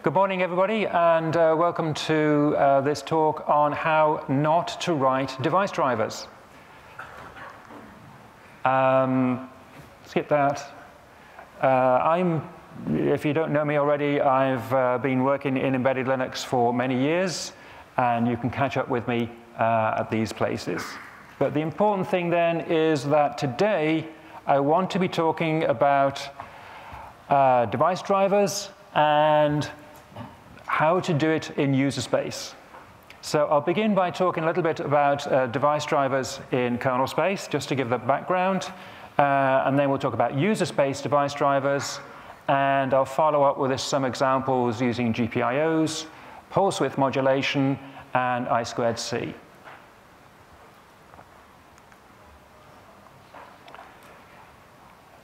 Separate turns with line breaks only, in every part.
Good morning, everybody, and uh, welcome to uh, this talk on how not to write device drivers. Um, skip that. Uh, I'm, if you don't know me already, I've uh, been working in embedded Linux for many years, and you can catch up with me uh, at these places. But the important thing then is that today I want to be talking about uh, device drivers and how to do it in user space. So I'll begin by talking a little bit about uh, device drivers in kernel space, just to give the background. Uh, and then we'll talk about user space device drivers. And I'll follow up with some examples using GPIOs, pulse width modulation, and I2C.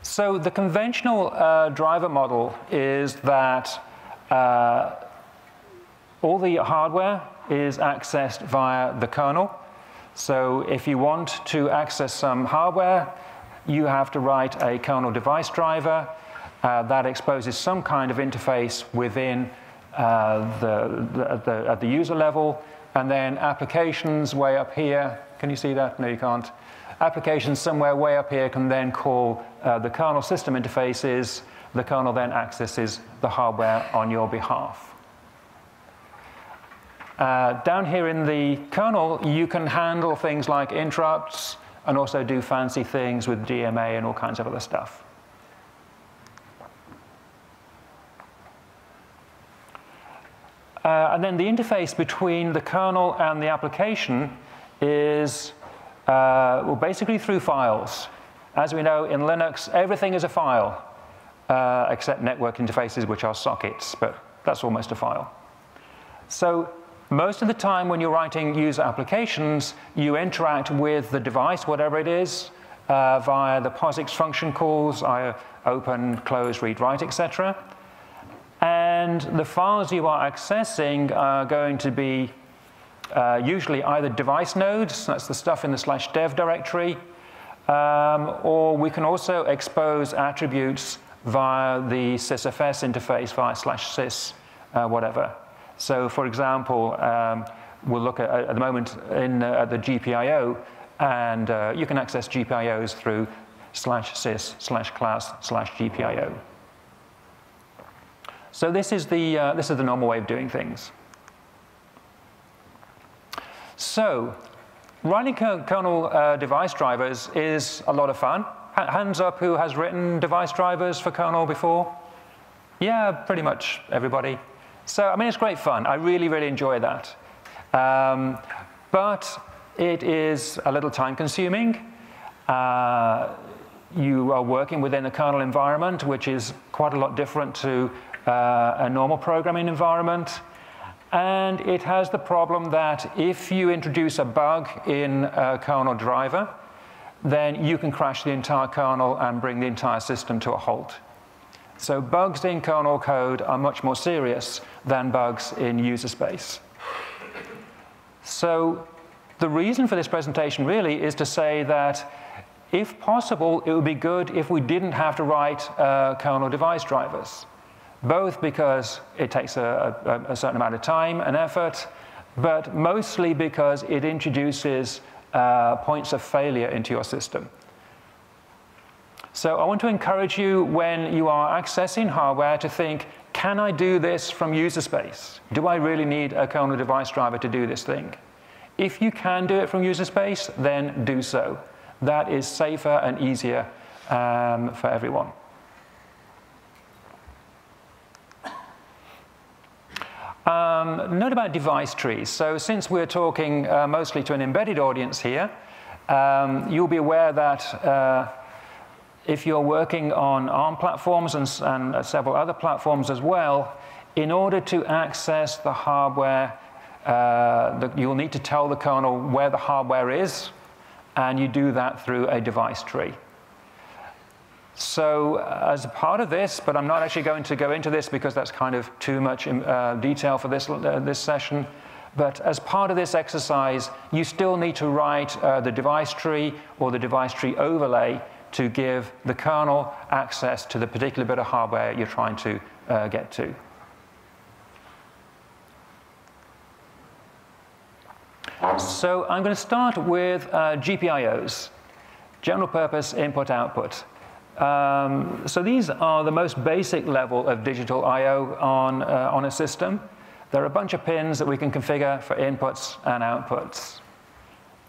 So the conventional uh, driver model is that uh, all the hardware is accessed via the kernel. So if you want to access some hardware, you have to write a kernel device driver uh, that exposes some kind of interface within uh, the, the, the, at the user level, and then applications way up here. Can you see that? No, you can't. Applications somewhere way up here can then call uh, the kernel system interfaces. The kernel then accesses the hardware on your behalf. Uh, down here in the kernel, you can handle things like interrupts and also do fancy things with DMA and all kinds of other stuff. Uh, and then the interface between the kernel and the application is uh, well, basically through files. As we know, in Linux, everything is a file, uh, except network interfaces, which are sockets, but that's almost a file. So most of the time when you're writing user applications, you interact with the device, whatever it is, uh, via the POSIX function calls, I open, close, read, write, etc. And the files you are accessing are going to be uh, usually either device nodes, that's the stuff in the slash dev directory, um, or we can also expose attributes via the sysfs interface via slash sys, uh, whatever. So for example, um, we'll look at, at the moment in uh, the GPIO, and uh, you can access GPIOs through slash sys slash class slash GPIO. So this is the, uh, this is the normal way of doing things. So writing kernel uh, device drivers is a lot of fun. H hands up who has written device drivers for kernel before? Yeah, pretty much everybody. So, I mean, it's great fun. I really, really enjoy that. Um, but it is a little time consuming. Uh, you are working within a kernel environment, which is quite a lot different to uh, a normal programming environment. And it has the problem that if you introduce a bug in a kernel driver, then you can crash the entire kernel and bring the entire system to a halt. So bugs in kernel code are much more serious than bugs in user space. So the reason for this presentation really is to say that if possible, it would be good if we didn't have to write uh, kernel device drivers, both because it takes a, a, a, certain amount of time and effort, but mostly because it introduces uh, points of failure into your system. So I want to encourage you when you are accessing hardware to think, can I do this from user space? Do I really need a kernel device driver to do this thing? If you can do it from user space, then do so. That is safer and easier um, for everyone. Um, note about device trees. So since we're talking uh, mostly to an embedded audience here, um, you'll be aware that uh, if you're working on ARM platforms and, and several other platforms as well, in order to access the hardware, uh, the, you'll need to tell the kernel where the hardware is, and you do that through a device tree. So as a part of this, but I'm not actually going to go into this because that's kind of too much uh, detail for this, uh, this session, but as part of this exercise, you still need to write uh, the device tree or the device tree overlay to give the kernel access to the particular bit of hardware you're trying to uh, get to. So I'm going to start with uh, GPIOs, general purpose input output. Um, so these are the most basic level of digital I.O. On, uh, on a system. There are a bunch of pins that we can configure for inputs and outputs.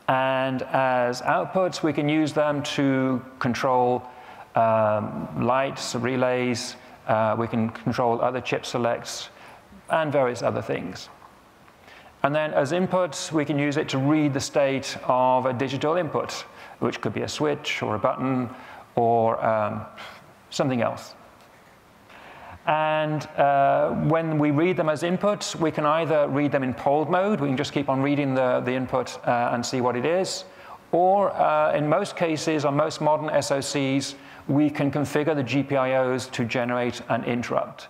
And as outputs, we can use them to control um, lights, relays, uh, we can control other chip selects, and various other things. And then as inputs, we can use it to read the state of a digital input, which could be a switch or a button or um, something else. And uh, when we read them as inputs, we can either read them in polled mode, we can just keep on reading the, the input uh, and see what it is, or uh, in most cases, on most modern SOCs, we can configure the GPIOs to generate an interrupt.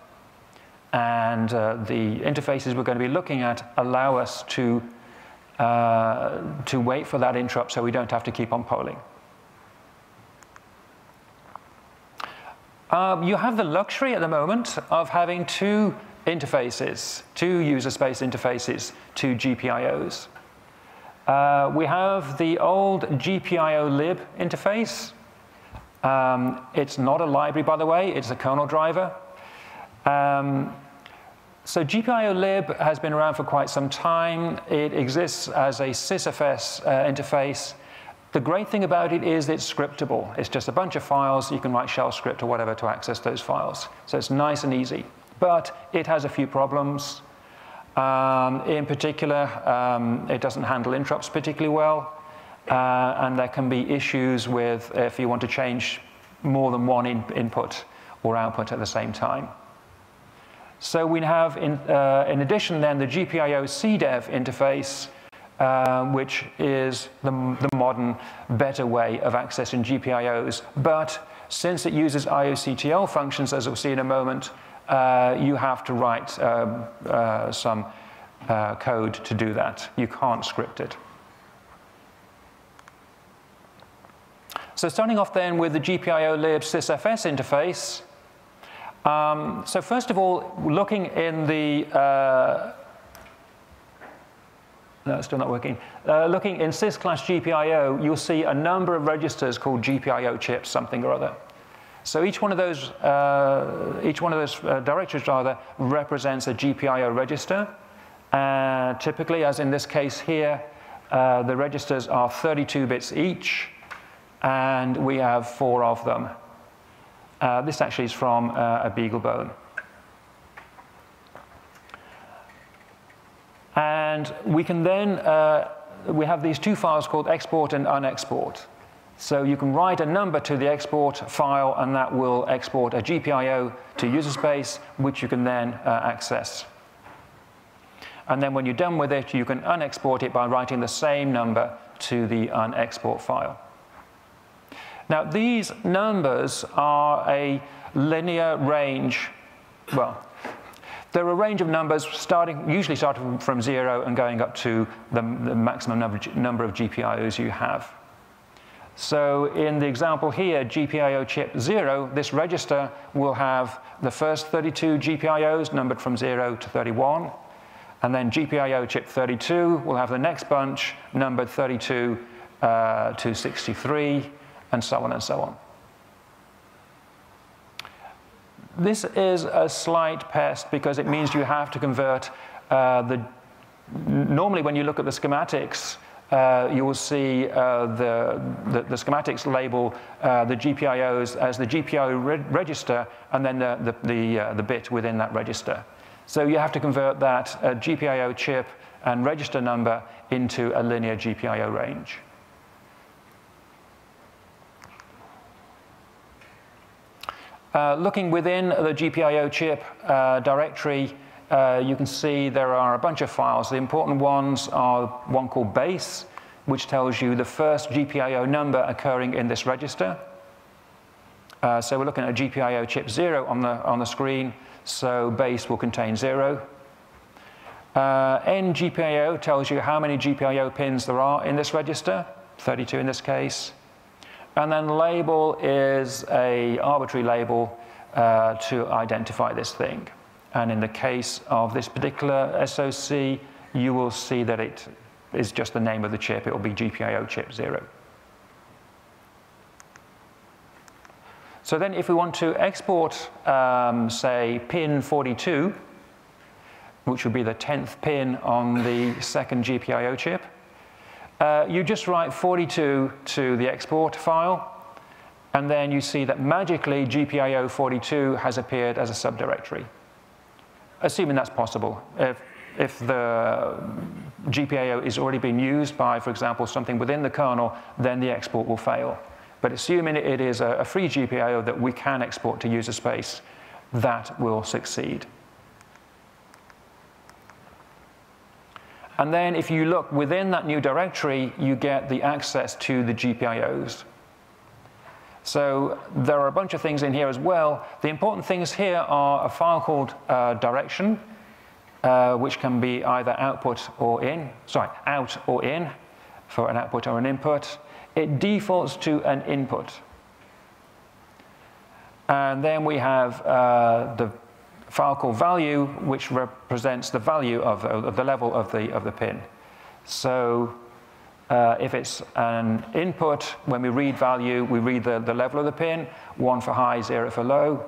And uh, the interfaces we're going to be looking at allow us to, uh, to wait for that interrupt so we don't have to keep on polling. Um, you have the luxury at the moment of having two interfaces, two user space interfaces to GPIOs. Uh, we have the old GPIO lib interface. Um, it's not a library, by the way, it's a kernel driver. Um, so GPIO lib has been around for quite some time. It exists as a sysfs uh, interface. The great thing about it is it's scriptable. It's just a bunch of files. You can write shell script or whatever to access those files. So it's nice and easy. But it has a few problems. Um, in particular, um, it doesn't handle interrupts particularly well. Uh, and there can be issues with if you want to change more than one in input or output at the same time. So we have, in, uh, in addition then, the GPIO CDEV interface, uh, which is the, the, modern, better way of accessing GPIOs. But since it uses IOCTL functions, as we'll see in a moment, uh, you have to write um, uh, some uh, code to do that. You can't script it. So starting off then with the GPIO lib sysfs interface, um, so first of all, looking in the, uh, no, it's still not working. Uh, looking in sysclass GPIO, you'll see a number of registers called GPIO chips, something or other. So each one of those, uh, each one of those uh, directories rather represents a GPIO register. Uh, typically, as in this case here, uh, the registers are 32 bits each, and we have four of them. Uh, this actually is from a BeagleBone. And we can then, uh, we have these two files called export and unexport. So you can write a number to the export file, and that will export a GPIO to user space, which you can then uh, access. And then when you're done with it, you can unexport it by writing the same number to the unexport file. Now, these numbers are a linear range. Well, there are a range of numbers starting, usually starting from zero and going up to the, the maximum number, number of GPIOs you have. So in the example here, GPIO chip 0, this register will have the first 32 GPIOs numbered from 0 to 31. And then GPIO chip 32 will have the next bunch numbered 32 uh, to 63 and so on and so on. This is a slight pest because it means you have to convert uh, the, normally when you look at the schematics, uh, you will see uh, the, the, the, schematics label uh, the GPIOs as the GPIO re register and then the, the, the, uh, the, bit within that register. So you have to convert that uh, GPIO chip and register number into a linear GPIO range. Uh, looking within the GPIO chip uh, directory, uh, you can see there are a bunch of files. The important ones are one called base, which tells you the first GPIO number occurring in this register. Uh, so we're looking at GPIO chip 0 on the, on the screen, so base will contain 0. Uh, NGPIO tells you how many GPIO pins there are in this register, 32 in this case. And then label is a arbitrary label uh, to identify this thing. And in the case of this particular SOC, you will see that it is just the name of the chip. It will be GPIO chip 0. So then if we want to export, um, say, pin 42, which would be the 10th pin on the second GPIO chip, uh, you just write 42 to the export file, and then you see that magically GPIO 42 has appeared as a subdirectory, assuming that's possible. If, if the GPIO is already being used by, for example, something within the kernel, then the export will fail. But assuming it is a, a free GPIO that we can export to user space, that will succeed. And then if you look within that new directory, you get the access to the GPIOs. So there are a bunch of things in here as well. The important things here are a file called uh, direction, uh, which can be either output or in, sorry, out or in for an output or an input. It defaults to an input. And then we have uh, the file called value, which represents the value of, of the level of the, of the pin. So uh, if it's an input, when we read value, we read the, the level of the pin, one for high, zero for low.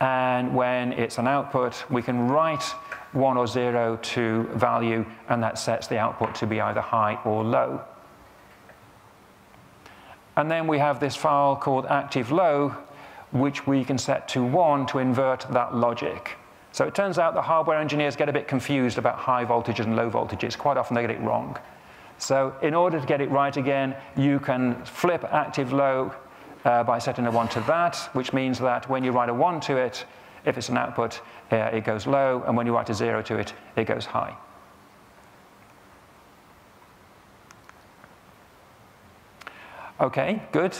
And when it's an output, we can write one or zero to value, and that sets the output to be either high or low. And then we have this file called active low, which we can set to 1 to invert that logic. So it turns out the hardware engineers get a bit confused about high voltages and low voltages. Quite often they get it wrong. So in order to get it right again, you can flip active low uh, by setting a 1 to that, which means that when you write a 1 to it, if it's an output, uh, it goes low, and when you write a 0 to it, it goes high. Okay, good.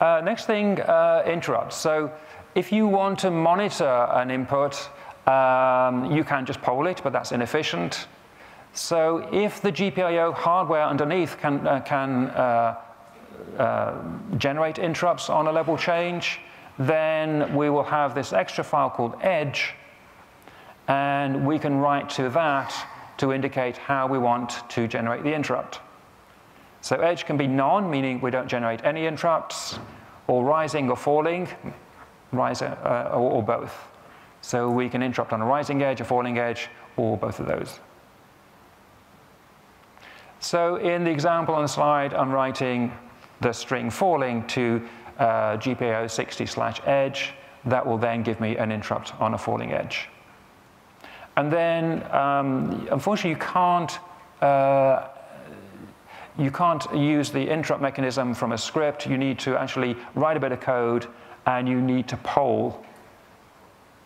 Uh, next thing, uh, interrupts. So if you want to monitor an input, um, you can just poll it, but that's inefficient. So if the GPIO hardware underneath can, uh, can uh, uh, generate interrupts on a level change, then we will have this extra file called edge, and we can write to that to indicate how we want to generate the interrupt. So edge can be none, meaning we don't generate any interrupts, or rising or falling, rise, uh, or, or both. So we can interrupt on a rising edge, a falling edge, or both of those. So in the example on the slide, I'm writing the string falling to uh, GPIO 60 slash edge. That will then give me an interrupt on a falling edge. And then, um, unfortunately, you can't uh, you can't use the interrupt mechanism from a script. You need to actually write a bit of code and you need to poll.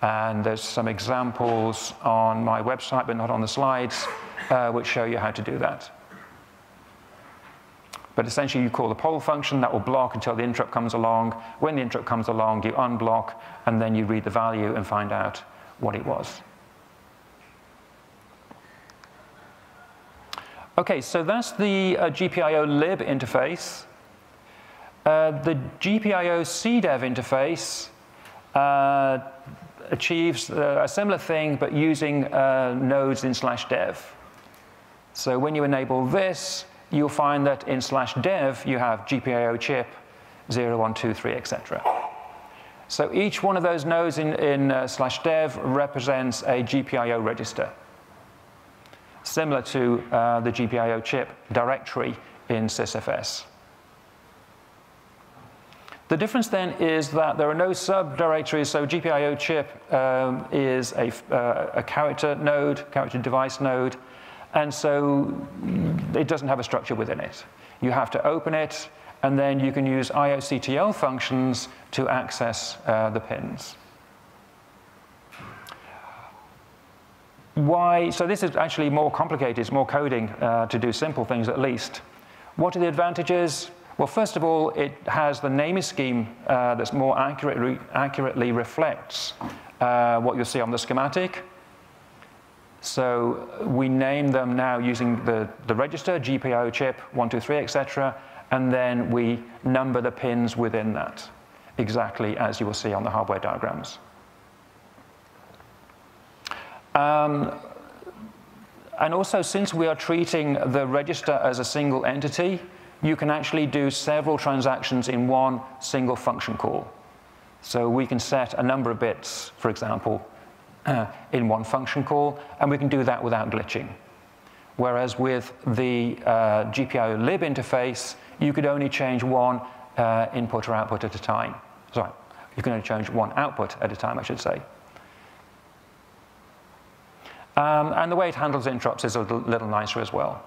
And there's some examples on my website, but not on the slides, uh, which show you how to do that. But essentially, you call the poll function that will block until the interrupt comes along. When the interrupt comes along, you unblock, and then you read the value and find out what it was. Okay, so that's the uh, GPIO lib interface. Uh, the GPIO CDEV interface uh, achieves uh, a similar thing, but using uh, nodes in slash dev. So when you enable this, you'll find that in slash dev, you have GPIO chip 0, 1, 2, 3, etc. So each one of those nodes in, in uh, slash dev represents a GPIO register similar to uh, the GPIO chip directory in sysfs. The difference then is that there are no subdirectories, so GPIO chip um, is a, uh, a, character node, character device node, and so it doesn't have a structure within it. You have to open it, and then you can use IOCTL functions to access uh, the pins. Why, so this is actually more complicated, it's more coding uh, to do simple things at least. What are the advantages? Well, first of all, it has the naming scheme uh, that's more accurately, accurately reflects uh, what you'll see on the schematic. So we name them now using the, the register, GPIO chip, 123, etc., and then we number the pins within that, exactly as you will see on the hardware diagrams. Um, and also, since we are treating the register as a single entity, you can actually do several transactions in one single function call. So we can set a number of bits, for example, uh, in one function call, and we can do that without glitching. Whereas with the uh, GPIO lib interface, you could only change one uh, input or output at a time. Sorry, you can only change one output at a time, I should say. Um, and the way it handles interrupts is a little, nicer as well.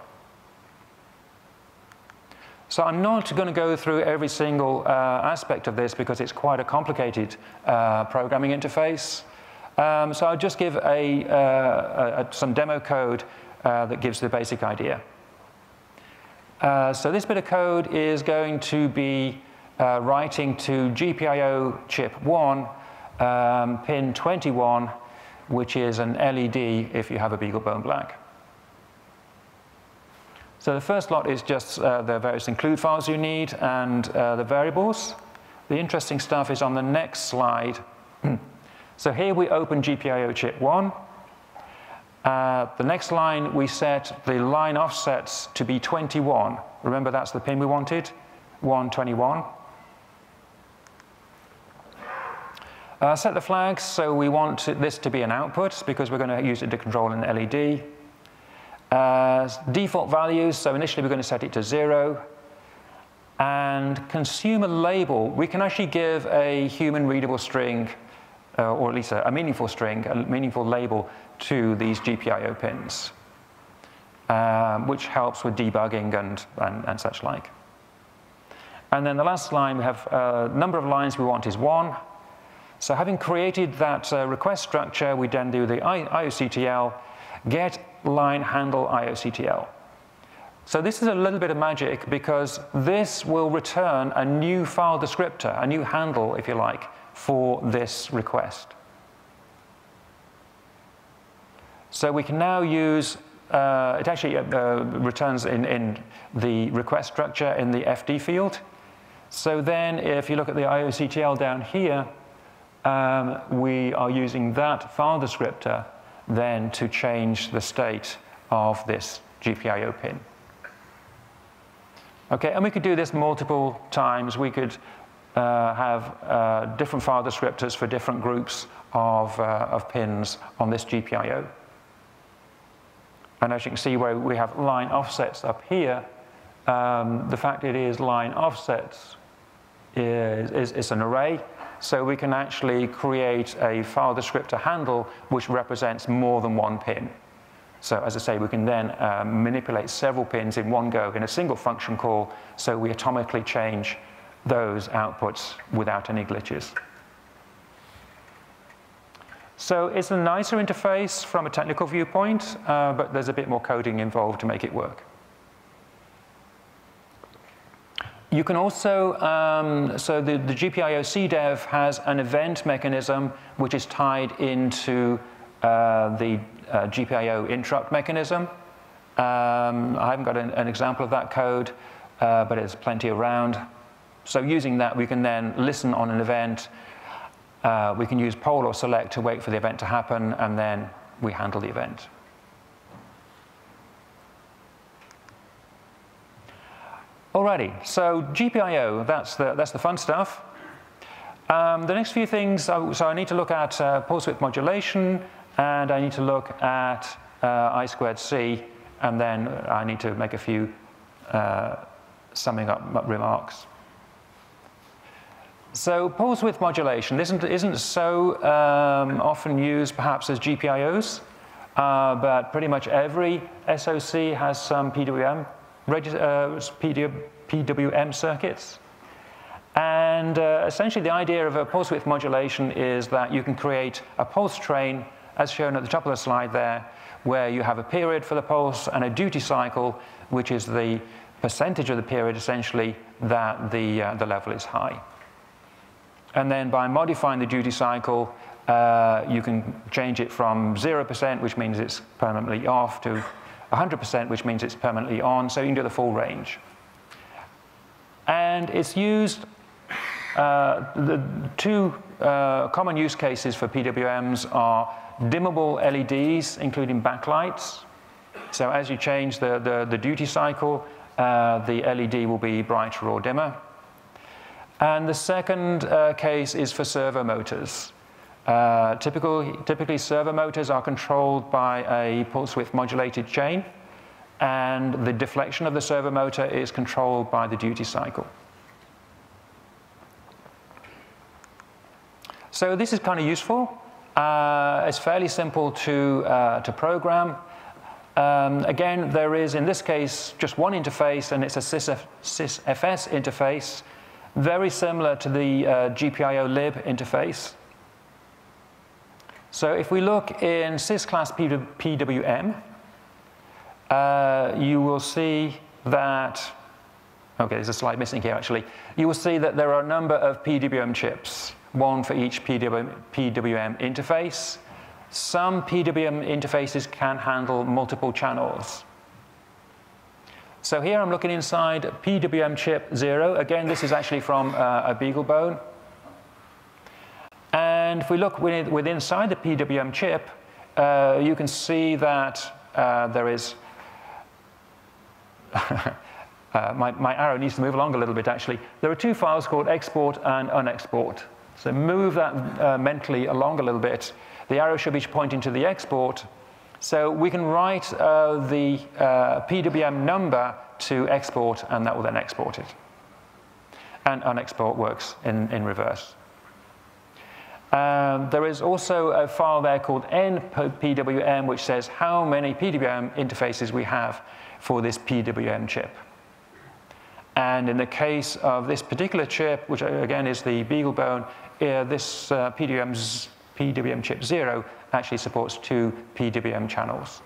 So I'm not going to go through every single uh, aspect of this because it's quite a complicated uh, programming interface. Um, so I'll just give a, uh, a, some demo code uh, that gives the basic idea. Uh, so this bit of code is going to be uh, writing to GPIO chip 1, um, pin 21, which is an LED if you have a BeagleBone Black. So the first lot is just uh, the various include files you need and uh, the variables. The interesting stuff is on the next slide. so here we open GPIO chip 1. Uh, the next line, we set the line offsets to be 21. Remember, that's the pin we wanted, 121. Uh, set the flags, so we want this to be an output because we're going to use it to control an LED. Uh, default values, so initially we're going to set it to zero. And consumer label, we can actually give a human readable string, uh, or at least a, a, meaningful string, a meaningful label to these GPIO pins, um, which helps with debugging and, and, and, such like. And then the last line, we have a uh, number of lines we want is one. So having created that uh, request structure, we then do the IOCTL, get line handle IOCTL. So this is a little bit of magic because this will return a new file descriptor, a new handle, if you like, for this request. So we can now use, uh, it actually uh, returns in, in the request structure in the FD field. So then if you look at the IOCTL down here, um, we are using that file descriptor then to change the state of this GPIO pin. Okay, and we could do this multiple times. We could uh, have uh, different file descriptors for different groups of, uh, of pins on this GPIO. And as you can see where we have line offsets up here, um, the fact it is line offsets is, is, is an array. So we can actually create a file descriptor handle which represents more than one pin. So as I say, we can then um, manipulate several pins in one go in a single function call, so we atomically change those outputs without any glitches. So it's a nicer interface from a technical viewpoint, uh, but there's a bit more coding involved to make it work. You can also, um, so the, the GPIO CDEV has an event mechanism which is tied into uh, the uh, GPIO interrupt mechanism. Um, I haven't got an, an, example of that code, uh, but it's plenty around. So using that, we can then listen on an event. Uh, we can use poll or select to wait for the event to happen, and then we handle the event. Alrighty, so GPIO, that's the, that's the fun stuff. Um, the next few things, so I need to look at uh, pulse width modulation, and I need to look at uh, I squared C, and then I need to make a few uh, summing up remarks. So pulse width modulation isn't, isn't so um, often used perhaps as GPIOs, uh, but pretty much every SOC has some PWM PWM circuits. And uh, essentially, the idea of a pulse width modulation is that you can create a pulse train, as shown at the top of the slide there, where you have a period for the pulse and a duty cycle, which is the percentage of the period essentially that the, uh, the level is high. And then by modifying the duty cycle, uh, you can change it from 0%, which means it's permanently off, to 100%, which means it's permanently on, so you can do the full range. And it's used, uh, the two uh, common use cases for PWMs are dimmable LEDs, including backlights, So as you change the, the, the duty cycle, uh, the LED will be brighter or dimmer. And the second uh, case is for servo motors. Uh, typical, typically, servo motors are controlled by a pulse width modulated chain, and the deflection of the servo motor is controlled by the duty cycle. So this is kind of useful. Uh, it's fairly simple to, uh, to program. Um, again, there is, in this case, just one interface, and it's a sysfs interface, very similar to the uh, GPIO lib interface. So if we look in sysclass PWM, uh, you will see that, okay, there's a slide missing here actually. You will see that there are a number of PWM chips, one for each PWM, PWM interface. Some PWM interfaces can handle multiple channels. So here I'm looking inside PWM chip 0. Again, this is actually from uh, a BeagleBone. And if we look with, with inside the PWM chip, uh, you can see that uh, there is, uh, my, my arrow needs to move along a little bit actually. There are two files called export and unexport. So move that uh, mentally along a little bit. The arrow should be pointing to the export. So we can write uh, the uh, PWM number to export, and that will then export it. And unexport works in, in reverse. Um, there is also a file there called npwm, which says how many PWM interfaces we have for this PWM chip. And in the case of this particular chip, which again is the BeagleBone, uh, this uh, PWM, PWM chip 0 actually supports two PWM channels.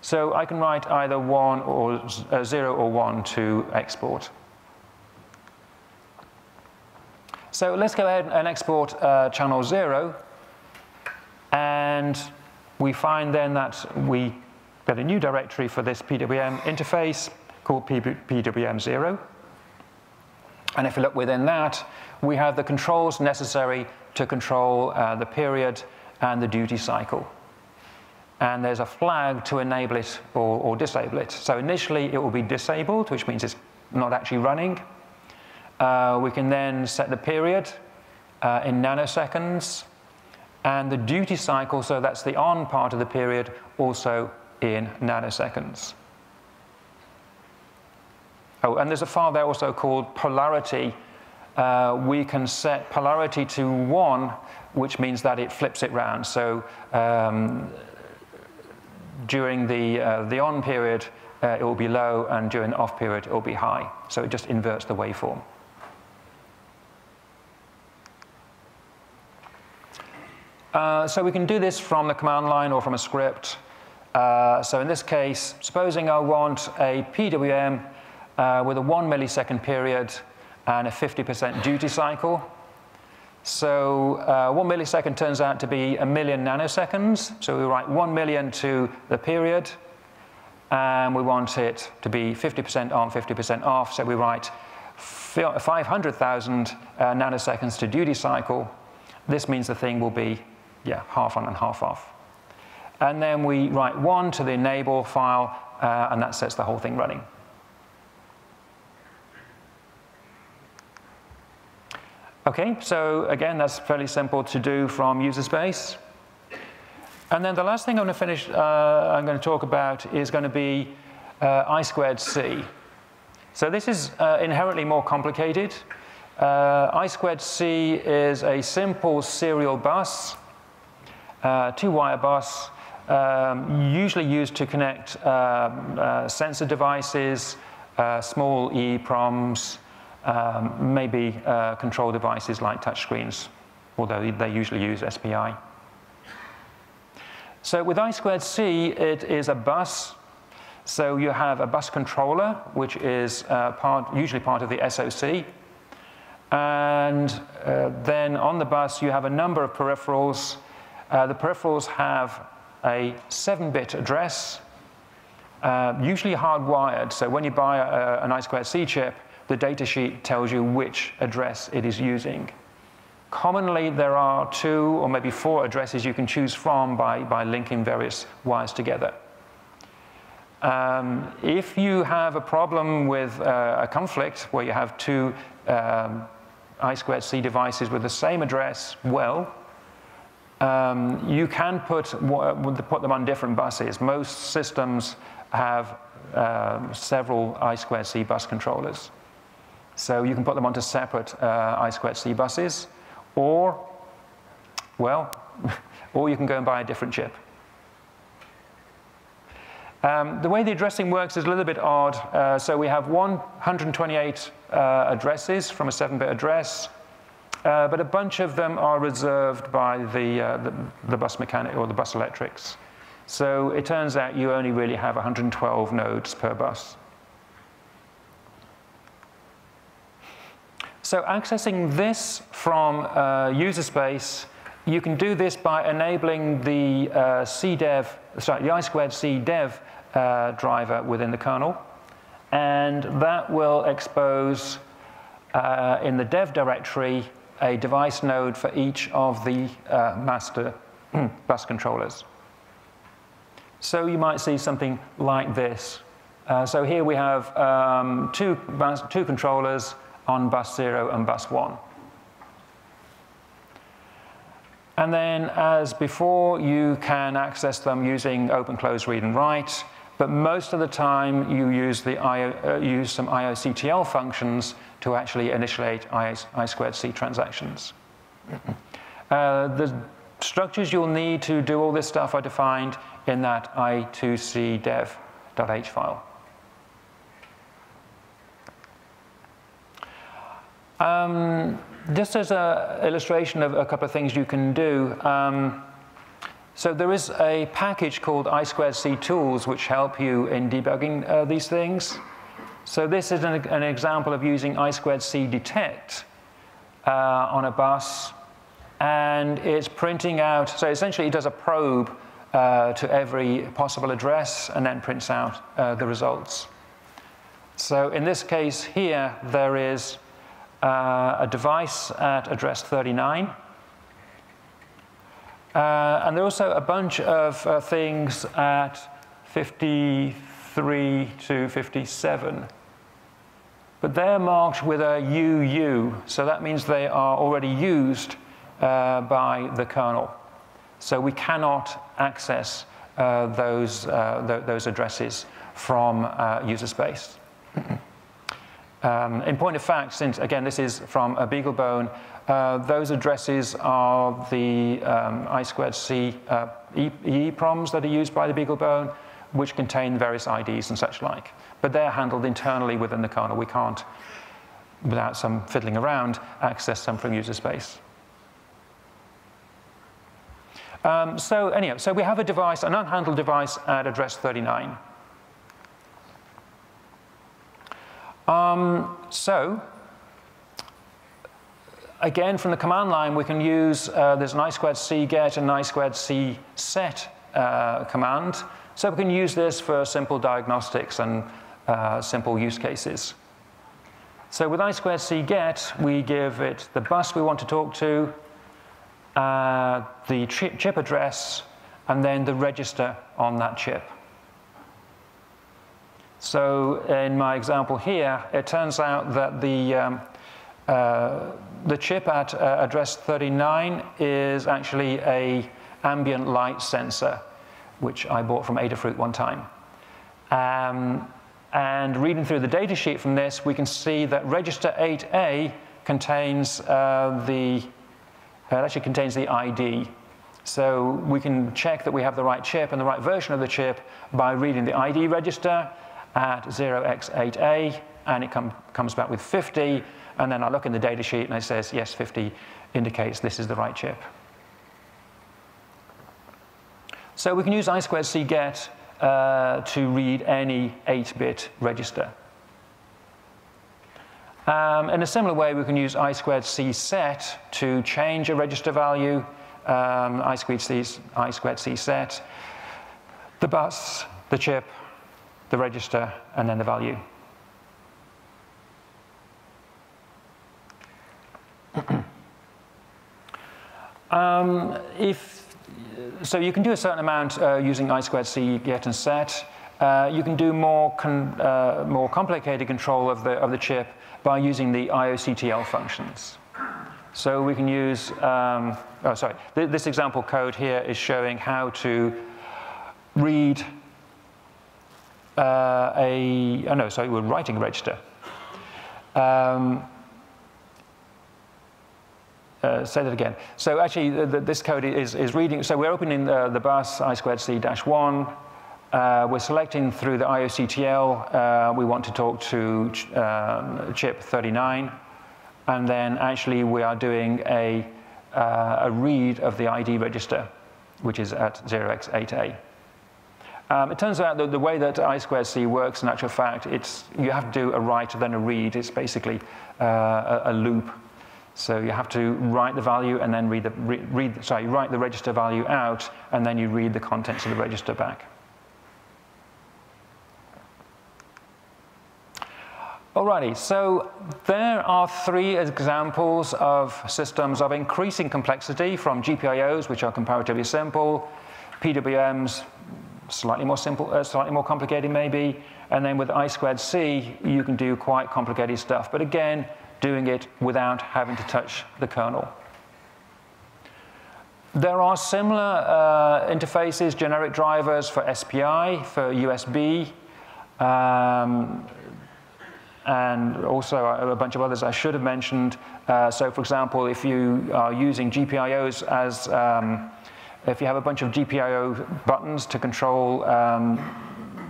So I can write either 1 or uh, 0 or 1 to export. So let's go ahead and export uh, channel 0. And we find then that we get a new directory for this PWM interface called PWM0. And if we look within that, we have the controls necessary to control uh, the period and the duty cycle. And there's a flag to enable it or, or disable it. So initially it will be disabled, which means it's not actually running. Uh, we can then set the period uh, in nanoseconds and the duty cycle, so that's the on part of the period, also in nanoseconds. Oh, and there's a file there also called polarity. Uh, we can set polarity to one, which means that it flips it round. So um, during the, uh, the on period, uh, it will be low, and during the off period, it will be high. So it just inverts the waveform. Uh, so we can do this from the command line or from a script. Uh, so in this case, supposing I want a PWM uh, with a one millisecond period and a 50% duty cycle. So uh, one millisecond turns out to be a million nanoseconds. So we write one million to the period, and we want it to be 50% on, 50% off. So we write 500,000 uh, nanoseconds to duty cycle. This means the thing will be yeah, half on and half off. And then we write one to the enable file, uh, and that sets the whole thing running. Okay, so again, that's fairly simple to do from user space. And then the last thing I'm going to finish, uh, I'm going to talk about is going to be uh, I squared C. So this is uh, inherently more complicated. Uh, I squared C is a simple serial bus uh, two-wire bus, um, usually used to connect um, uh, sensor devices, uh, small EEPROMs, um, maybe uh, control devices like touchscreens, although they usually use SPI. So with I squared C, it is a bus. So you have a bus controller, which is uh, part, usually part of the SOC. And uh, then on the bus, you have a number of peripherals uh, the peripherals have a 7-bit address, uh, usually hardwired. So when you buy a, an I2C chip, the datasheet tells you which address it is using. Commonly, there are two or maybe four addresses you can choose from by, by linking various wires together. Um, if you have a problem with uh, a conflict where you have two um, I squared C devices with the same address, well, um, you can put, put them on different buses. Most systems have uh, several I squared C bus controllers. So you can put them onto separate uh, I squared C buses, or, well, or you can go and buy a different chip. Um, the way the addressing works is a little bit odd. Uh, so we have 128 uh, addresses from a 7-bit address, uh, but a bunch of them are reserved by the, uh, the, the, bus mechanic or the bus electrics. So it turns out you only really have 112 nodes per bus. So accessing this from uh, user space, you can do this by enabling the uh, CDEV, sorry, the I squared C dev uh, driver within the kernel. And that will expose uh, in the dev directory a device node for each of the uh, master bus controllers. So you might see something like this. Uh, so here we have um, two, bus, two controllers on bus 0 and bus 1. And then, as before, you can access them using open, close, read, and write. But most of the time, you use, the uh, use some IOCTL functions to actually initiate I, I squared C transactions. uh, the structures you'll need to do all this stuff are defined in that i2c dev.h file. Um, just as an illustration of a couple of things you can do, um, so there is a package called I2C tools which help you in debugging uh, these things. So this is an, an example of using I squared C detect uh, on a bus, and it's printing out, so essentially it does a probe uh, to every possible address and then prints out uh, the results. So in this case here, there is uh, a device at address 39, uh, and there are also a bunch of uh, things at 53 to 57. But they're marked with a UU, so that means they are already used uh, by the kernel. So we cannot access uh, those, uh, th those addresses from uh, user space. um, in point of fact, since again this is from a BeagleBone, uh, those addresses are the um, I squared C uh, EEPROMs that are used by the BeagleBone, which contain various IDs and such like. But they're handled internally within the kernel. We can't, without some fiddling around, access them from user space. Um, so anyhow, so we have a device, an unhandled device at address 39. Um, so again, from the command line, we can use, uh, there's an I squared C get and an I squared C set uh, command. So we can use this for simple diagnostics and uh, simple use cases. So with I squared C get, we give it the bus we want to talk to, uh, the chip, chip address, and then the register on that chip. So in my example here, it turns out that the um, uh, the chip at uh, address 39 is actually a ambient light sensor, which I bought from Adafruit one time. Um, and reading through the data sheet from this, we can see that register 8A contains uh, the, uh, actually contains the ID. So we can check that we have the right chip and the right version of the chip by reading the ID register at 0x8A, and it com comes back with 50, and then I look in the data sheet and it says, yes, 50 indicates this is the right chip. So we can use I squared C get uh, to read any 8-bit register. Um, in a similar way, we can use I squared C set to change a register value, um, I, squared C, set, the bus, the chip, the register, and then the value. Um, if, so you can do a certain amount uh, using I squared C get and set. Uh, you can do more, uh, more complicated control of the, of the chip by using the IOCTL functions. So we can use, um, oh, sorry, Th this example code here is showing how to read uh, a, oh no, sorry, we're writing register. Um, uh, say that again. So actually, the, the, this code is, is reading, so we're opening the, the bus I squared C dash one. Uh, we're selecting through the IOCTL, uh, we want to talk to ch um, chip 39. And then actually we are doing a, uh, a read of the ID register, which is at 0x8a. Um, it turns out that the way that I squared C works, in actual fact, it's, you have to do a write then a read. It's basically uh, a, a, loop. So you have to write the value and then read the, read, sorry, write the register value out, and then you read the contents of the register back. Alrighty, so there are three examples of systems of increasing complexity from GPIOs, which are comparatively simple, PWMs, slightly more simple, uh, slightly more complicated maybe, and then with I squared C, you can do quite complicated stuff, but again, doing it without having to touch the kernel. There are similar uh, interfaces, generic drivers for SPI, for USB, um, and also a bunch of others I should have mentioned. Uh, so for example, if you are using GPIOs as um, if you have a bunch of GPIO buttons to control um,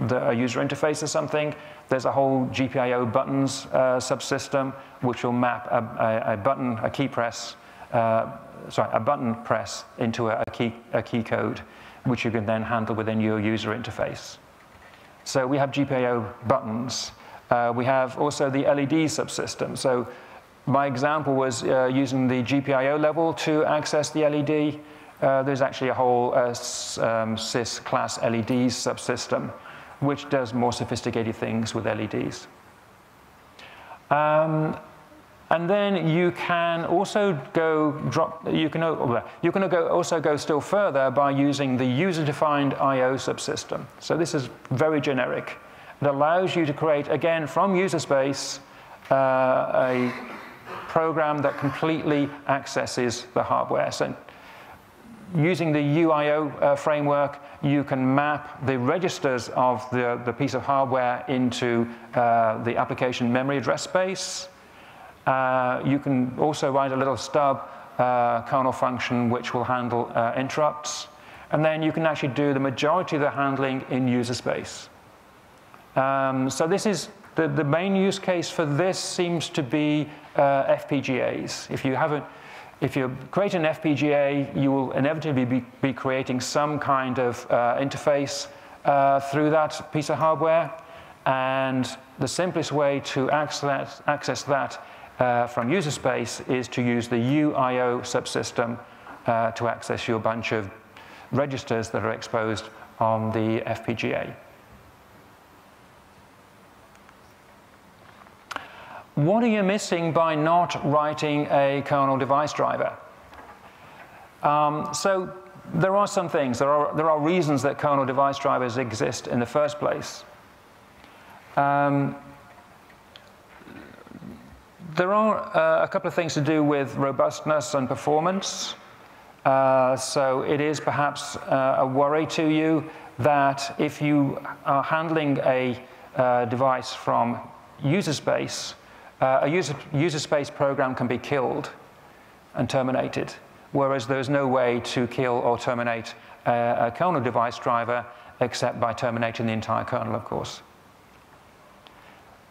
the user interface or something, there's a whole GPIO buttons uh, subsystem which will map a, a, a button, a key press, uh, sorry, a button press into a, a, key, a key code, which you can then handle within your user interface. So we have GPIO buttons. Uh, we have also the LED subsystem. So my example was uh, using the GPIO level to access the LED. Uh, there's actually a whole uh, um, class LEDs subsystem, which does more sophisticated things with LEDs. Um, and then you can also go drop, you can, you can also go still further by using the user-defined I.O. subsystem. So this is very generic. It allows you to create, again, from user space, uh, a program that completely accesses the hardware. So using the UIO uh, framework, you can map the registers of the, the piece of hardware into uh, the application memory address space. Uh, you can also write a little stub uh, kernel function which will handle uh, interrupts. And then you can actually do the majority of the handling in user space. Um, so this is the, the main use case for this seems to be uh, FPGAs. If you have a, if you create an FPGA, you will inevitably be, be creating some kind of uh, interface uh, through that piece of hardware. And the simplest way to access, access that uh, from user space is to use the UIO subsystem uh, to access your bunch of registers that are exposed on the FPGA. What are you missing by not writing a kernel device driver? Um, so there are some things. There are, there are reasons that kernel device drivers exist in the first place. Um, there are uh, a couple of things to do with robustness and performance. Uh, so it is perhaps uh, a worry to you that if you are handling a uh, device from user space, uh, a user, user space program can be killed and terminated, whereas there's no way to kill or terminate a, a kernel device driver except by terminating the entire kernel, of course.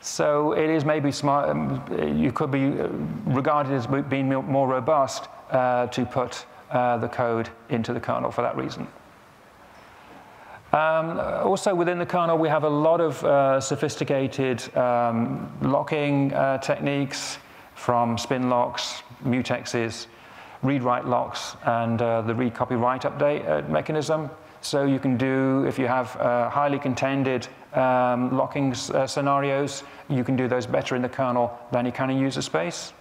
So it is maybe smart, um, you could be uh, regarded as being more robust uh, to put uh, the code into the kernel for that reason. Um, also within the kernel, we have a lot of uh, sophisticated um, locking uh, techniques from spin locks, mutexes, read-write locks, and uh, the read copy write update uh, mechanism. So you can do, if you have uh, highly contended um, locking uh, scenarios, you can do those better in the kernel than you can in user space.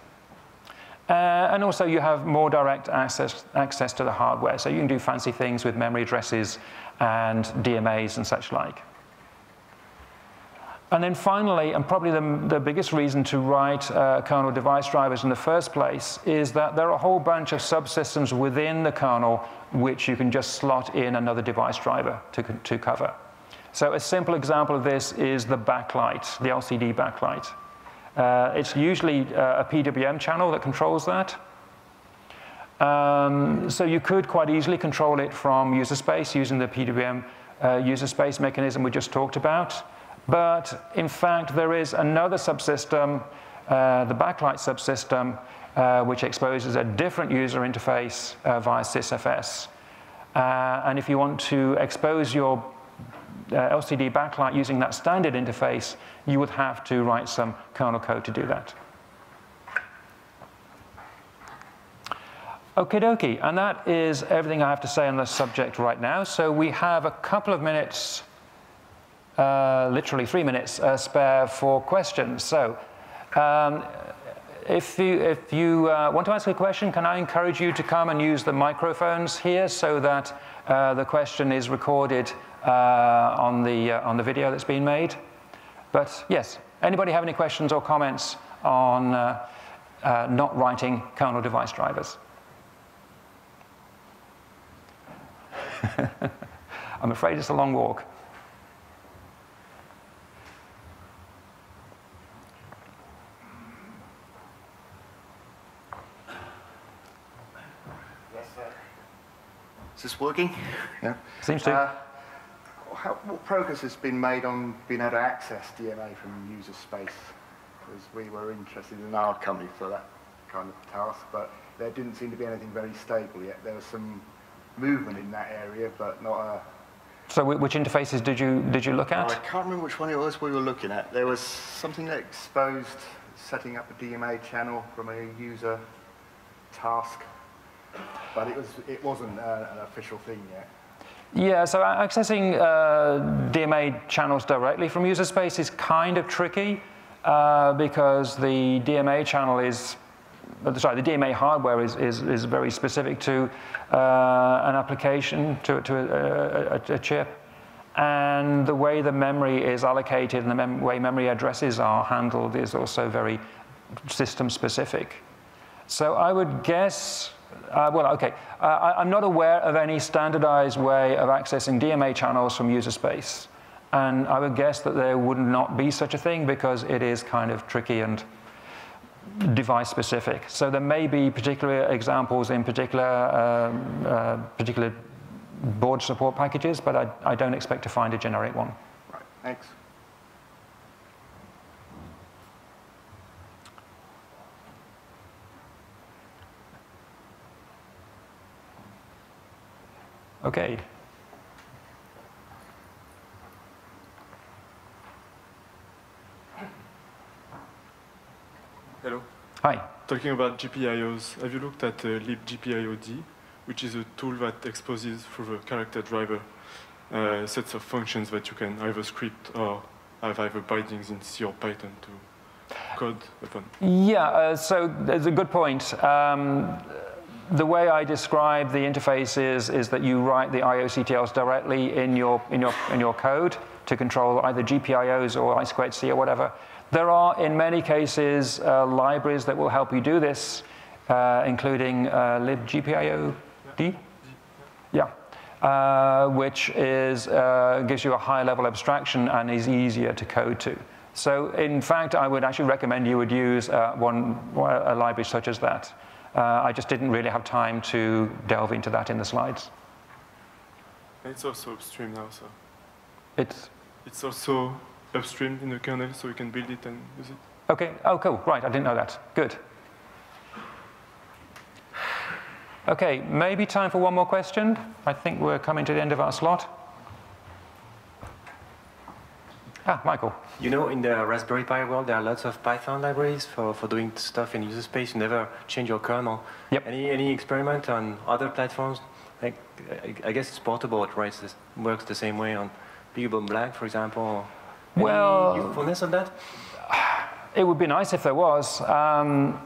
Uh, and also you have more direct access, access to the hardware. So you can do fancy things with memory addresses and DMAs and such like. And then finally, and probably the, the biggest reason to write uh, kernel device drivers in the first place is that there are a whole bunch of subsystems within the kernel which you can just slot in another device driver to, to cover. So a simple example of this is the backlight, the LCD backlight. Uh, it's usually uh, a PWM channel that controls that. Um, so you could quite easily control it from user space using the PWM uh, user space mechanism we just talked about. But in fact, there is another subsystem, uh, the backlight subsystem, uh, which exposes a different user interface uh, via sysfs. and if you want to expose your uh, LCD backlight using that standard interface, you would have to write some kernel code to do that. Okie dokie, and that is everything I have to say on this subject right now. So we have a couple of minutes, uh, literally three minutes uh, spare for questions. So um, if you, if you uh, want to ask a question, can I encourage you to come and use the microphones here so that uh, the question is recorded on, the, uh, on the video that's been made. But yes, anybody have any questions or comments on uh, uh, not writing kernel device drivers? I'm afraid it's a long walk.
Yes, sir. Is this working?
Yeah. Seems to. Uh,
how, what progress has been made on being able to access DMA from user space? Because we were interested in our company for that kind of task, but there didn't seem to be anything very stable yet. There was some movement in that area, but not a...
So which interfaces did you, did you look at?
I can't remember which one it was we were looking at. There was something that exposed setting up a DMA channel from a user task, but it, was, it wasn't uh, an official thing yet.
Yeah, so accessing uh, DMA channels directly from user space is kind of tricky uh, because the DMA channel is, uh, sorry, the DMA hardware is, is, is very specific to uh, an application, to, to a, a, a, chip. And the way the memory is allocated and the mem way memory addresses are handled is also very system specific. So I would guess uh, well, okay. Uh, I, am not aware of any standardized way of accessing DMA channels from user space. And I would guess that there would not be such a thing because it is kind of tricky and device specific. So there may be particular examples in particular, um, uh, particular board support packages, but I, I don't expect to find a generic one.
Right, thanks.
Okay.
Hello.
Hi.
Talking about GPIOs, have you looked at uh, libgpiod, which is a tool that exposes through the character driver uh, sets of functions that you can either script or have either bindings in C or Python to code upon?
Yeah, uh, so there's a good point. Um, the way I describe the interface is, is that you write the IOCTLs directly in your, in, your, in your code to control either GPIOs or I2C or whatever. There are, in many cases, uh, libraries that will help you do this, uh, including uh, libgpiod. Yeah. Uh, which is, uh, gives you a high level abstraction and is easier to code to. So in fact, I would actually recommend you would use uh, one, a library such as that. Uh, I just didn't really have time to delve into that in the slides.
It's also upstream now, so.
It's?
It's also upstream in the kernel, so we can build it and use it.
Okay, oh, cool, right, I didn't know that. Good. Okay, maybe time for one more question. I think we're coming to the end of our slot. Ah, Michael.
You know, in the Raspberry Pi world, there are lots of Python libraries for, for doing stuff in user space. You never change your kernel.
Yep.
Any, any experiment on other platforms? Like, I, I guess it's portable. It writes this, works the same way on BeagleBone Black, for example.
Any
usefulness of that?
It would be nice if there was. Um,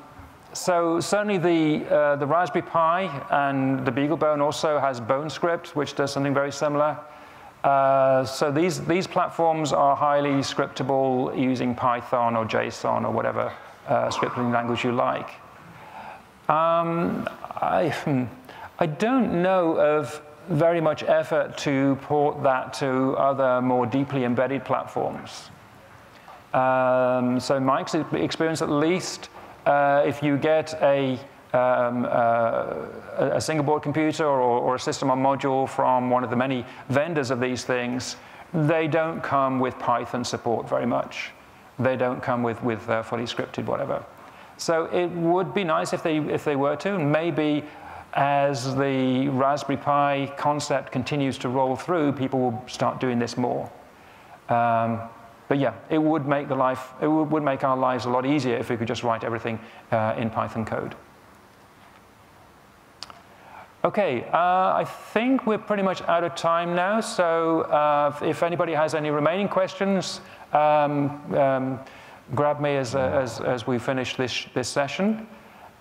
so certainly the, uh, the Raspberry Pi and the BeagleBone also has BoneScript, which does something very similar. Uh, so these, these platforms are highly scriptable using Python or JSON or whatever uh, scripting language you like. Um, I, hmm, I don't know of very much effort to port that to other more deeply embedded platforms. Um, so my experience at least, uh, if you get a, um, uh, a single board computer or, or, a system on module from one of the many vendors of these things, they don't come with Python support very much. They don't come with, with uh, fully scripted whatever. So it would be nice if they, if they were to, and maybe as the Raspberry Pi concept continues to roll through, people will start doing this more. Um, but yeah, it would make the life, it would make our lives a lot easier if we could just write everything uh, in Python code. Okay, uh, I think we're pretty much out of time now. So uh, if anybody has any remaining questions, um, um, grab me as, uh, as, as, we finish this, this session.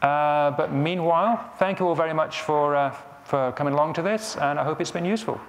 Uh, but meanwhile, thank you all very much for, uh, for coming along to this, and I hope it's been useful.